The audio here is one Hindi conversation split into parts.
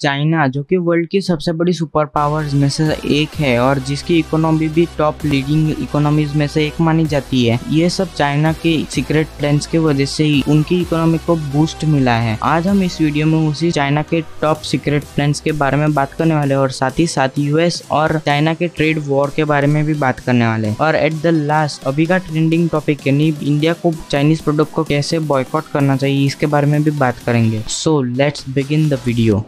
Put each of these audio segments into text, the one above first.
चाइना, जो कि वर्ल्ड की सबसे बड़ी सुपर पावर्स में से एक है और जिसकी इकोनॉमी भी टॉप लीडिंग इकोनॉमीज में से एक मानी जाती है। ये सब चाइना के सीक्रेट प्लान्स की वजह से ही उनकी इकोनॉमी को बूस्ट मिला है। आज हम इस वीडियो में उसी चाइना के टॉप सीक्रेट प्लान्स के बारे में बात करने वाले और साथ ही साथ यूएस और चाइना के ट्रेड वॉर के बारे में भी बात करने वाले और एट द लास्ट अभी का ट्रेंडिंग टॉपिक यानी इंडिया को चाइनीज़ प्रोडक्ट को कैसे बॉयकॉट करना चाहिए, इसके बारे में भी बात करेंगे। So let's begin the video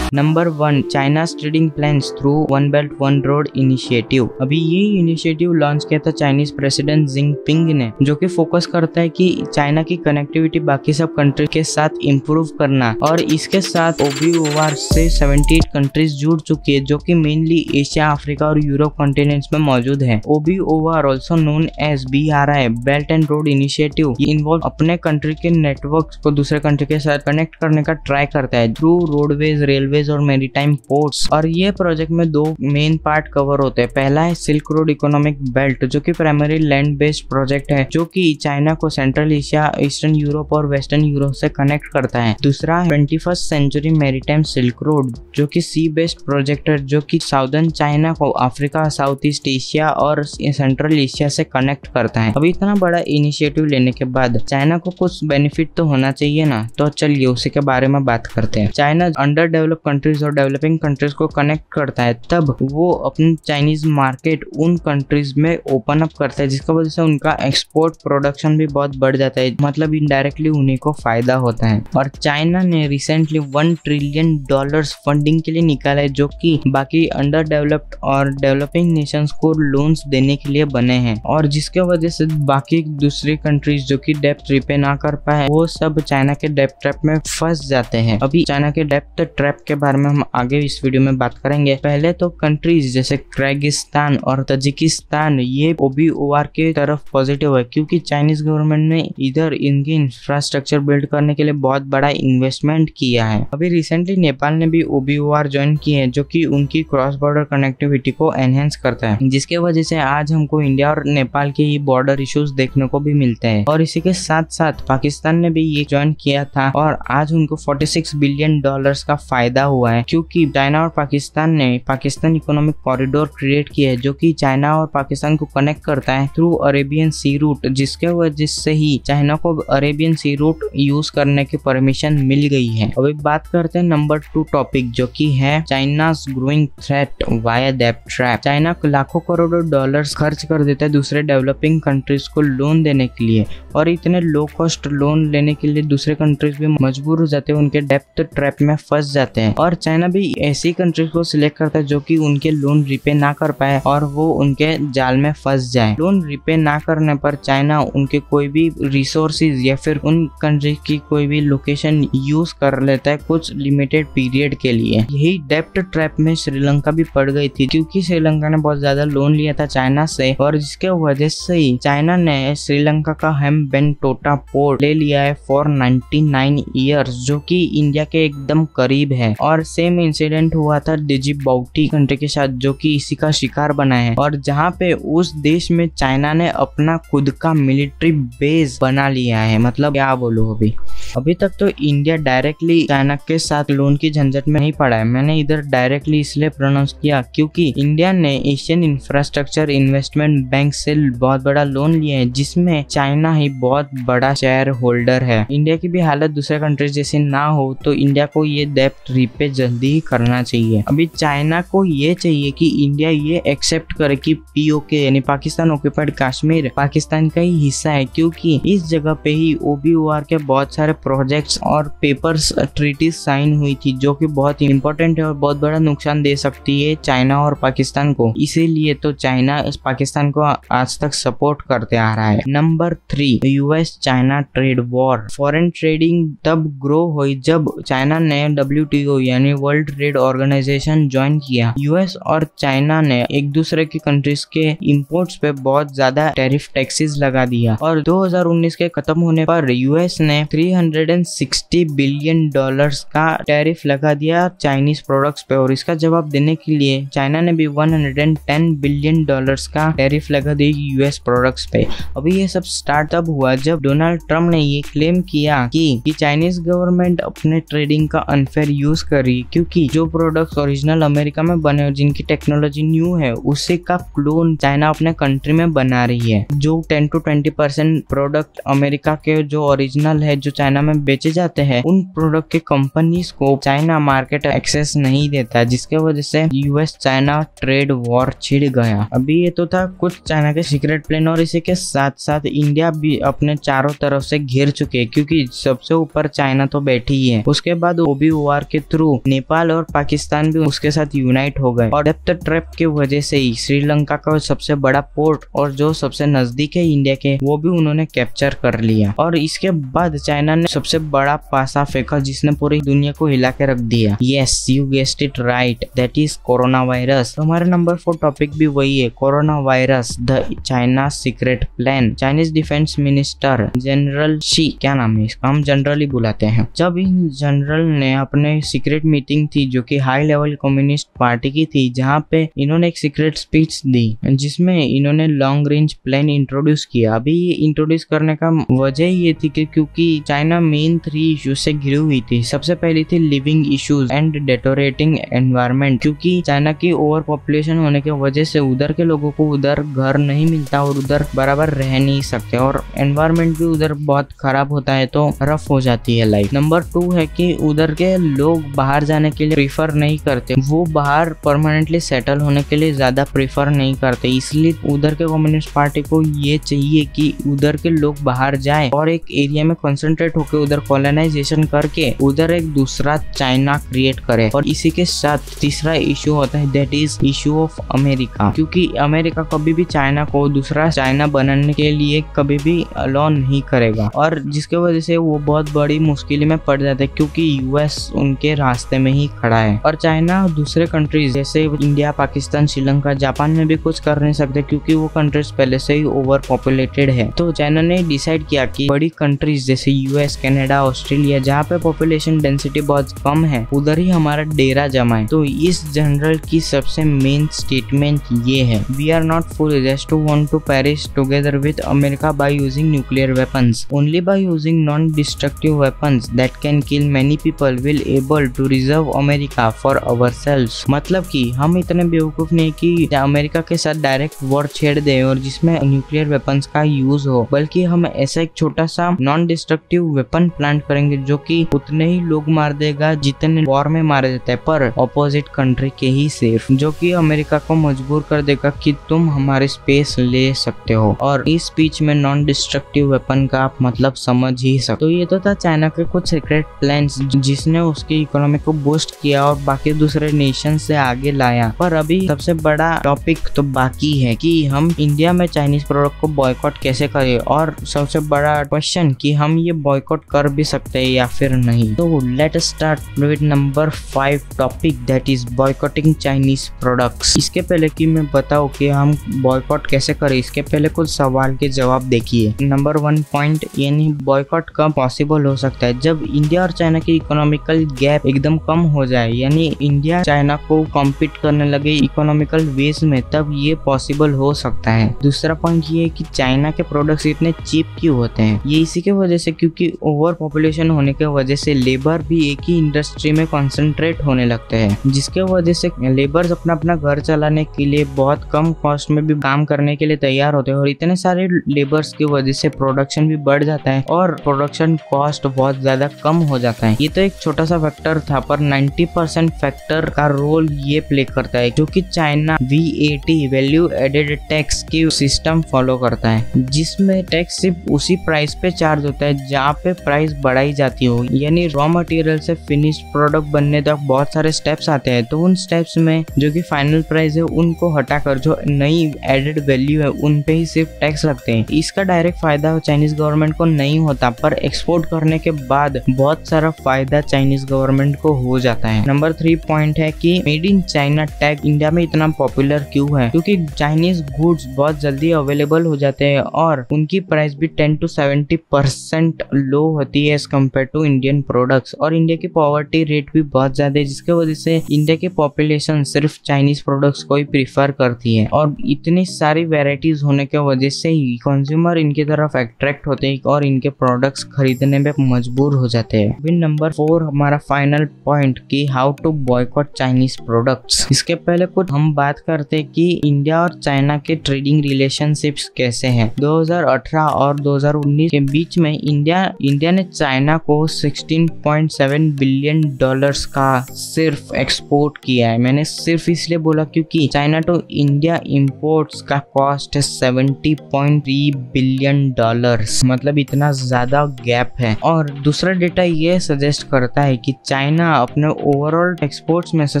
number one China trading plan through one belt one road initiative अभी ये इनिशिएटिव लॉन्च किया था चाइनीज़ प्रेसिडेंट जिंगपिंग ने, जो कि फोकस करता है कि चाइना की कनेक्टिविटी बाकी सब कंट्री के साथ इम्प्रूव करना। और इसके साथ ओबी ओबीओआर से 78 कंट्रीज़ जुड़ चुकी है, जो कि मेनली एशिया अफ्रीका और यूरोप कॉन्टिनेंट्स में मौजूद है। OB OBOR also known as B R I belt and road initiative involve अपने कंट्री के नेटवर्क को दूसरे कंट्री के साथ कनेक्ट करने का ट्राई करता है। थ्रू रोडवेज़ रेलवे हाईवेज और मेरीटाइम पोर्ट्स और ये प्रोजेक्ट में दो मेन पार्ट कवर होते हैं. पहला है सिल्क रोड इकोनॉमिक बेल्ट जो कि प्राइमरी लैंड बेस्ड प्रोजेक्ट है, जो कि चाइना को सेंट्रल एशिया ईस्टर्न यूरोप और वेस्टर्न यूरोप से कनेक्ट करता है. दूसरा twenty first century maritime silk road जो कि सी बेस्ड प्रोजेक्ट है, जो कि साउदर्न चाइना को अफ्रीका साउथ ईस्ट एशिया और सेंट्रल एशिया से कनेक्ट करता है. अभी इतना बड़ा इनिशिएटिव लेने के बाद चाइना को कुछ बेनिफिट तो होना चाहिए ना? तो चलिए उसी के बारे में बात करते हैं. चाइना अंडर डेवलप कंट्रीज़ और डेवलपिंग कंट्रीज़ को कनेक्ट करता है, तब वो अपनी चाइनीज़ मार्केट उन कंट्रीज़ में ओपन अप करता है, जिसकी वजह से उनका एक्सपोर्ट प्रोडक्शन भी बहुत बढ़ जाता है मतलब इनडायरेक्टली उन्हीं को फ़ायदा होता है। और चाइना ने recently one trillion dollar funding के लिए निकाला है, जो कि बाकी अंडर डेवलप्ड और डेवलपिंग नेशंस को लोन्स देने के लिए बने हैं। और जिसके वजह से बाकी दूसरी कंट्रीज़ जो कि डेप्थ रिपे ना कर पाए, वो सब चाइना के डेप्थ ट्रैप में फंस जाते हैं। अभी चाइना के डेप्थ ट्रैप के बारे में हम आगे इस वीडियो में बात करेंगे। पहले तो कंट्रीज़ जैसे क्रेगिस्तान और तजिकिस्तान ये ओबीओआर के तरफ़ पॉजिटिव है, क्योंकि चाइनीज़ गवर्नमेंट ने इधर इनकी इंफ्रास्ट्रक्चर बिल्ड करने के लिए बहुत बड़ा इन्वेस्टमेंट किया है। अभी रिसेंटली नेपाल ने भी ओबीओआर ज्वाइन किए हैं, जो कि उनकी क्रॉस बॉर्डर कनेक्टिविटी को एनहेंस करता है। जिसके वजह से आज हमको इंडिया और नेपाल के ही बॉर्डर इश्यूज़ देखने को भी मिलते हैं। और इसी के साथ साथ पाकिस्तान ने भी ये ज्वाइन किया था और आज उनको 46 बिलियन डॉलर्स का फ़ायदा हुआ है, क्योंकि चाइना और पाकिस्तान ने पाकिस्तान इकोनॉमिक कॉरिडोर क्रिएट किया है, जो कि चाइना और पाकिस्तान को कनेक्ट करता है थ्रू अरेबियन सी रूट जिसके वजह से ही चाइना को अरेबियन सी रूट यूज़ करने की परमिशन मिल गई है। अभी बात करते हैं नंबर टू टॉपिक जो कि है China growing threat via debt trap China लाखों करोड़ों डॉलर्स खर्च कर देता है दूसरे डेवलपिंग कंट्रीज़ को लोन देने के लिए, और इतने लो कॉस्ट लोन लेने के लिए दूसरे कंट्रीज़ भी मजबूर हो जाते हैं, उनके डेप्थ ट्रैप में फंस जाते हैं। और चाइना भी ऐसी कंट्रीज़ को सिलेक्ट करता है जो कि उनके लोन रिपे ना कर पाए और वो उनके जाल में फंस जाए। लोन रिपे ना करने पर चाइना उनके कोई भी रिसोर्सेज या फिर उन कंट्री की कोई भी लोकेशन यूज़ कर लेता है कुछ लिमिटेड पीरियड के लिए। यही डेप्ट ट्रैप में श्रीलंका भी पड़ गई थी क्योंकि श्रीलंका ने बहुत ज़्यादा लोन लिया था चाइना से और जिसके वजह से ही चाइना ने श्रीलंका का हेम बेन टोटा पोर्ट ले लिया है फॉर 99 इयर्स जो कि इंडिया के एकदम करीब है। और सेम इंसिडेंट हुआ था डिजी बाउटी कंट्री के साथ, जो कि इसी का शिकार बना है। और जहाँ पे उस देश में चाइना ने अपना खुद का मिलिट्री बेस बना लिया है मतलब क्या बोलो अभी? अभी तक तो इंडिया डायरेक्टली चाइना के साथ लोन की झंझट में नहीं पड़ा है। मैंने इधर डायरेक्टली इसलिए प्रोनाउंस किया क्योंकि इंडिया ने एशियन इंफ्रास्ट्रक्चर इन्वेस्टमेंट बैंक से बहुत बड़ा लोन लिया है, जिसमें चाइना ही बहुत बड़ा शेयर होल्डर है। इंडिया की भी हालत दूसरे कंट्रीज़ जैसे ना हो तो इंडिया को ये डेप्ट रीपे जल्दी ही करना चाहिए। अभी चाइना को ये चाहिए कि इंडिया ये एक्सेप्ट करे कि पीओके यानी पाकिस्तान ऑक्यूपाइड कश्मीर, पाकिस्तान का ही हिस्सा है, क्योंकि इस जगह पे ही ओबीओआर के बहुत सारे प्रोजेक्ट्स और पेपर्स ट्रीटी साइन हुई थी, जो कि बहुत इंपॉर्टेंट है और बहुत बड़ा नुकसान दे सकती है चाइना और पाकिस्तान को। इसीलिए तो चाइना पाकिस्तान को आज तक सपोर्ट करते आ रहा है। Number three US China trade war foreign trading तब ग्रो हुई जब चाइना ने डब्ल्यू यानी वर्ल्ड ट्रेड ऑर्गेनाइजेशन ज्वाइन किया। यूएस और चाइना ने एक दूसरे की कंट्रीज़ के इम्पोर्ट्स पे बहुत ज़्यादा टैरिफ टैक्सेस लगा दिया और 2019 के खत्म होने पर यूएस ने 160 बिलियन डॉलर्स का टैरिफ लगा दिया चाइनीज़ प्रोडक्ट्स पे और इसका जवाब देने के लिए चाइना ने भी 110 बिलियन डॉलर्स का टैरिफ लगा दिया यूएस प्रोडक्ट्स पे। अभी ये सब स्टार्ट तब हुआ जब डोनाल्ड ट्रंप ने ये क्लेम किया कि, कि चाइनीज़ गवर्नमेंट अपने ट्रेडिंग का अनफेयर यूज़ कर, क्योंकि जो प्रोडक्ट्स ओरिजिनल अमेरिका में बने और जिनकी टेक्नोलॉजी न्यू है, उसे का क्लोन चाइना अपने कंट्री में बना रही है। जो 10 टू 20 परसेंट प्रोडक्ट अमेरिका के जो ओरिजिनल है, जो चाइना में बेचे जाते हैं, उन प्रोडक्ट के कंपनीज़ को चाइना मार्केट एक्सेस नहीं देता, जिसके वजह से यूएस चाइना ट्रेड वॉर छिड़ गया। अभी ये तो था कुछ चाइना के सीक्रेट प्लान और इसी के साथ साथ इंडिया भी अपने चारों तरफ़ से घिर चुके क्योंकि सबसे ऊपर चाइना तो बैठी ही है। उसके बाद ओबी के थ्रू नेपाल और पाकिस्तान भी उसके साथ यूनाइट हो गए। और डेप्थ ट्रैप की वजह से ही श्रीलंका का सबसे बड़ा पोर्ट और जो सबसे नज़दीक है इंडिया के, वो भी उन्होंने कैप्चर कर लिया। और इसके बाद चाइना ने सबसे बड़ा पासा फेंका जिसने पूरी दुनिया को हिला के रख दिया। Yes you guessed it right that is corona virus हमारे नंबर फोर टॉपिक भी वही है corona virus the China secret plan Chinese defence minister general Shi क्या नाम है इसका? हम जनरली बुलाते हैं। जब इन जनरल ने अपने सीक्रेट मीटिंग थी, जो कि हाई लेवल कम्युनिस्ट पार्टी की थी, जहाँ पे इन्होंने एक सीक्रेट स्पीच दी, जिसमें इन्होंने लॉन्ग रेंज प्लान इंट्रोड्यूस किया। अभी ये इंट्रोड्यूस करने का वजह ये थी कि, क्योंकि चाइना मेन थ्री इश्यूज़ से घिरी हुई थी। सबसे पहली थी living issues and deteriorating environment क्योंकि चाइना की ओवर पॉपुलेशन होने की वजह से उधर के लोगों को उधर घर नहीं मिलता और उधर बराबर रह नहीं सकते, और एनवायरमेंट भी उधर बहुत खराब होता है तो रफ हो जाती है लाइफ नंबर टू है कि उधर के लोग बाहर जाने के लिए प्रीफर नहीं करते। वो बाहर परमानेंटली सेटल होने के लिए ज़्यादा प्रीफर नहीं करते। इसलिए उधर के कम्युनिस्ट पार्टी को ये चाहिए कि उधर के लोग बाहर जाए और एक एरिया में कंसंट्रेट होकर उधर कॉलोनाइजेशन करके उधर एक दूसरा चाइना क्रिएट करे। और इसी के साथ तीसरा इशू होता है that is issue of America क्योंकि अमेरिका कभी भी चाइना को दूसरा चाइना बनाने के लिए कभी भी अलाउ नहीं करेगा। और जिसके वजह से वो बहुत बड़ी मुश्किल में पड़ जाते हैं, क्योंकि यूएस उनके रास्ते में ही खड़ा है। और चाइना दूसरे कंट्रीज़ जैसे इंडिया पाकिस्तान श्रीलंका जापान में भी कुछ कर नहीं सकते क्योंकि वो कंट्रीज़ पहले से ही ओवर पॉपुलेटेड है। तो चाइना ने डिसाइड किया कि बड़ी कंट्रीज़ जैसे यूएस कनाडा ऑस्ट्रेलिया जहाँ पे पॉपुलेशन डेंसिटी बहुत कम है, उधर ही हमारा डेरा जमा है। तो इस जनरल की सबसे मेन स्टेटमेंट ये है we are not fool just to want to perish together with America by using nuclear weapons only by using non destructive weapons that can kill many people will able to reserve America for our मतलब कि हम इतने बेवकूफ़ नहीं कि अमेरिका के साथ डायरेक्ट वॉर छेड़ दे और जिसमें न्यूक्लियर वेपन्स का यूज़ हो, बल्कि हम ऐसा एक छोटा सा नॉन डिस्ट्रक्टिव वेपन प्लांट करेंगे जो कि उतने ही लोग मार देगा जितने वॉर में मारे जाते हैं, पर अपोजिट कंट्री के ही सिर्फ़ जो कि अमेरिका को मजबूर कर देगा कि तुम हमारे स्पेस ले सकते हो। और इस स्पीच में नॉन डिस्ट्रक्टिव वेपन का आप मतलब समझ ही सकते तो ये तो था चाइना के कुछ सीक्रेट प्लान जिसने उसकी इकोनॉमी को बूस्ट किया और बाकी दूसरे नेशन से आगे लाया। पर अभी सबसे बड़ा टॉपिक तो बाकी है कि हम इंडिया में चाइनीज़ प्रोडक्ट को बॉयकॉट कैसे करें? और सबसे बड़ा क्वेश्चन कि हम ये बॉयकॉट कर भी सकते हैं या फिर नहीं? तो let start with number five topic that is boycotting Chinese products इसके पहले कि मैं बताऊँ कि हम बॉयकॉट कैसे करें, इसके पहले कुछ सवाल के जवाब देखिए। नंबर वन पॉइंट यानी बॉयकॉट कब पॉसिबल हो सकता है? जब इंडिया और चाइना की इकोनॉमिकल गैप एकदम कम हो जाए। यानी इंडिया चाइना को कॉम्पीट करने लगे इकोनॉमिकल वेज में, तब ये पॉसिबल हो सकता है। दूसरा पॉइंट ये है कि चाइना के प्रोडक्ट्स इतने चीप क्यों होते हैं? ये इसी के वजह से क्योंकि ओवर पॉपुलेशन होने के वजह से लेबर भी एक ही इंडस्ट्री में कॉन्सेंट्रेट होने लगते हैं। जिसके वजह से लेबर्स अपना अपना घर चलाने के लिए, बहुत कम कॉस्ट में भी काम करने के लिए तैयार होते हैं और इतने सारे लेबर्स की वजह से प्रोडक्शन भी बढ़ जाता है और प्रोडक्शन कॉस्ट बहुत ज़्यादा कम हो जाता है। ये तो एक छोटा सा फैक्टर था, पर 90 परसेंट फैक्टर का रोल ये प्ले करता है क्योंकि China V A T value added tax की सिस्टम फॉलो करता है, जिसमें टैक्स सिर्फ़ उसी प्राइस पे चार्ज होता है, जहाँ पे प्राइस बढ़ाई जाती हो। यानी रॉ मटेरियल से फिनिश्ड प्रोडक्ट बनने तक बहुत सारे स्टेप्स आते हैं तो उन स्टेप्स में जो कि फाइनल प्राइस है, उनको हटाकर जो नई एडेड वैल्यू है, उन पे ही सिर्फ़ टैक्स लगते हैं। इसका डायरेक्ट फ़ायदा चाइनीज़ गवर्नमेंट को नहीं होता, पर एक्सपोर्ट करने के बाद बहुत सारा फ़ायदा चाइनीज़ गवर्नमेंट को हो जाता है। नंबर थ्री पॉइंट है कि made in China tag India में इतना पॉपुलर क्यों है? क्योंकि चाइनीज़ गुड्स बहुत जल्दी अवेलेबल हो जाते हैं और उनकी प्राइस भी ten to seventy percent low होती है as compare to Indian products और इंडिया की पॉवर्टी रेट भी बहुत ज़्यादा है, जिसके वजह से इंडिया की पॉपुलेशन सिर्फ़ चाइनीज़ प्रोडक्ट्स को ही प्रीफर करती है। और इतनी सारी वेराइटीज होने की वजह से ही कंज्यूमर इनकी तरफ़ अट्रैक्ट होते हैं और इनके प्रोडक्ट्स खरीदने में मजबूर हो जाते हैं। नंबर फोर हमारा फाइनल पॉइंट की how to boycott Chinese products इसके पहले कुछ हम बात करते हैं कि इंडिया और चाइना के ट्रेडिंग रिलेशनशिप्स कैसे हैं। 2018 और 2019 के बीच में इंडिया इंडिया ने चाइना को 16.7 बिलियन डॉलर्स का सिर्फ़ एक्सपोर्ट किया है। मैंने सिर्फ़ इसलिए बोला क्योंकि चाइना टू तो इंडिया इंपोर्ट्स का कॉस्ट है 70.3 बिलियन डॉलर्स मतलब इतना ज़्यादा गैप है। और दूसरा डेटा ये सजेस्ट करता है कि चाइना अपने ओवरऑल एक्सपोर्ट्स में से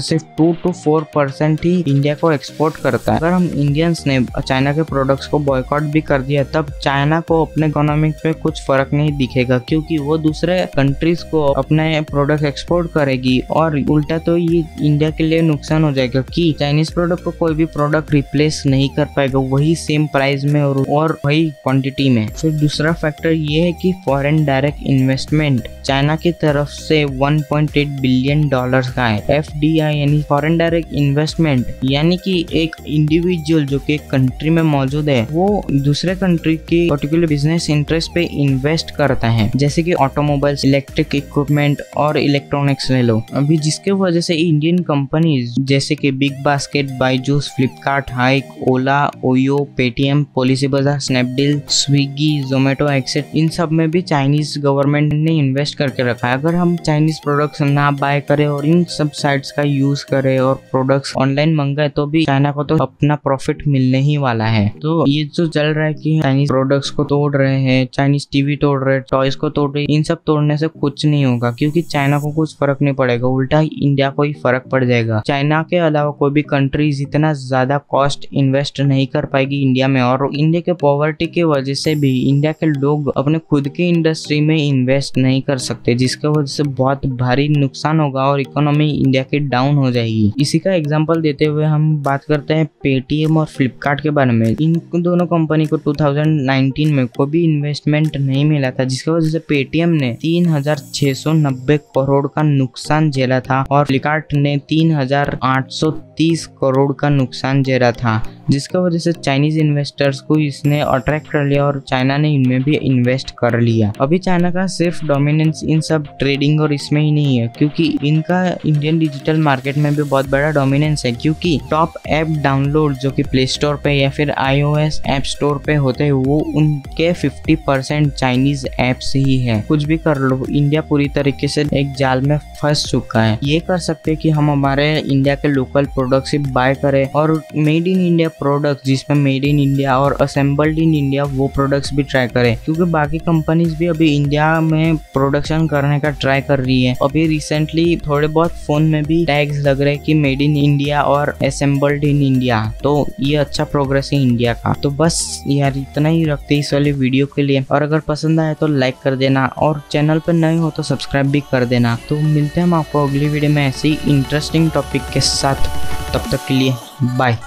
सिर्फ़ टू टू फोर परसेंट ही इंडिया को एक्सपोर्ट करता है। अगर हम इंडियंस ने चाइना के प्रोडक्ट्स को बॉयकॉट भी कर दिया तब चाइना को अपने इकोनॉमिक पे कुछ फ़र्क नहीं दिखेगा क्योंकि वो दूसरे कंट्रीज़ को अपने प्रोडक्ट एक्सपोर्ट करेगी और उल्टा तो ये इंडिया के लिए नुकसान हो जाएगा कि चाइनीज़ प्रोडक्ट को कोई भी प्रोडक्ट रिप्लेस नहीं कर पाएगा वही सेम प्राइस में और, और वही क्वांटिटी में। फिर दूसरा फैक्टर ये है कि फॉरेन डायरेक्ट इन्वेस्टमेंट चाइना की तरफ़ से 1.8 बिलियन डॉलर का है। एफडीआई यानी फॉरेन डायरेक्ट इन्वेस्टमेंट यानी कि एक इंडिविजुअल जो कि एक कंट्री में मौजूद है, वो दूसरे कंट्री की पर्टिकुलर बिज़नेस इंटरेस्ट पे इन्वेस्ट करता है। जैसे कि ऑटोमोबाइल्स इलेक्ट्रिक इक्विपमेंट और इलेक्ट्रॉनिक्स ले लो। अभी जिसके वजह से इंडियन कंपनीज़ जैसे कि BigBasket Byju's Flipkart Hike Ola Oyo Paytm Policybazaar Snapdeal Swiggy Zomato एक्सेट इन सब में भी चाइनीज़ गवर्नमेंट ने इन्वेस्ट करके रखा है। अगर हम चाइनीज़ प्रोडक्ट्स ना बाय करें और इन सब साइट्स का यूज़ करें और प्रोडक्ट्स ऑनलाइन मंगाए तो भी चाइना को तो अपना प्रॉफिट मिलने ही वाला है। तो ये जो चल रहा है कि चाइनीज़ प्रोडक्ट्स को तोड़ रहे हैं चाइनीज़ टीवी तोड़ रहे हैं टॉयज को तोड़ रहे इन सब तोड़ने से कुछ नहीं होगा, क्योंकि चाइना को कुछ फ़र्क नहीं पड़ेगा, उल्टा इंडिया को ही फ़र्क पड़ जाएगा। चाइना के अलावा कोई भी कंट्रीज़ इतना ज़्यादा कॉस्ट इन्वेस्ट नहीं कर पाएगी इंडिया में और इंडिया के पॉवर्टी की वजह से भी इंडिया के लोग अपने खुद की इंडस्ट्री में इन्वेस्ट नहीं कर सकते, जिसके वजह से बहुत भारी नुकसान होगा और इकोनॉमी इंडिया की डाउन हो जाएगी। इसी का एग्ज़ाम्पल देते हुए हम बात करते हैं पेटीएम और फ्लिपकार्ट के बारे में। इन दोनों कंपनी को 2019 में कोई भी इन्वेस्टमेंट नहीं मिला था, जिसकी वजह से पेटीएम ने 3690 करोड़ का नुकसान झेला था और फ्लिपकार्ट ने 3830 करोड़ का नुकसान झेला था, जिसका वजह से चाइनीज़ इन्वेस्टर्स को इसने अट्रैक्ट कर लिया और चाइना ने इनमें भी इन्वेस्ट कर लिया। अभी चाइना का सिर्फ़ डोमिनेंस इन सब ट्रेडिंग और इसमें ही नहीं है। क्योंकि इनका इंडियन डिजिटल मार्केट में भी बहुत बड़ा डोमिनेंस है, क्योंकि टॉप ऐप डाउनलोड जो कि प्ले स्टोर पे या फिर आईओएस ऐप स्टोर पे होते हैं, वो उनके 50 परसेंट चाइनीज़ ऐप्स ही है। कुछ भी कर लो इंडिया पूरी तरीके से एक जाल में फंस चुका है। ये कर सकते हैं कि हम हमारे इंडिया के लोकल प्रोडक्ट्स ही बाय करें और मेड इन इंडिया प्रोडक्ट जिसमें मेड इन इंडिया और असेंबल्ड इन इंडिया वो प्रोडक्ट्स भी ट्राई करें। क्योंकि बाकी कंपनीज़ भी अभी इंडिया में प्रोडक्शन करने का ट्राई कर रही है। अभी रिसेंटली थोड़े बहुत फ़ोन में भी टैग्स लग रहे कि मेड इन इंडिया और असेंबल्ड इन इंडिया तो ये अच्छा प्रोग्रेस है इंडिया का। तो बस यार इतना ही रखते इस वाले वीडियो के लिए। और अगर पसंद आए तो लाइक कर देना और चैनल पर नए हो तो सब्सक्राइब भी कर देना। तो मिलते हैं हम आपको अगली वीडियो में ऐसे ही इंटरेस्टिंग टॉपिक के साथ। तब तक के लिए बाय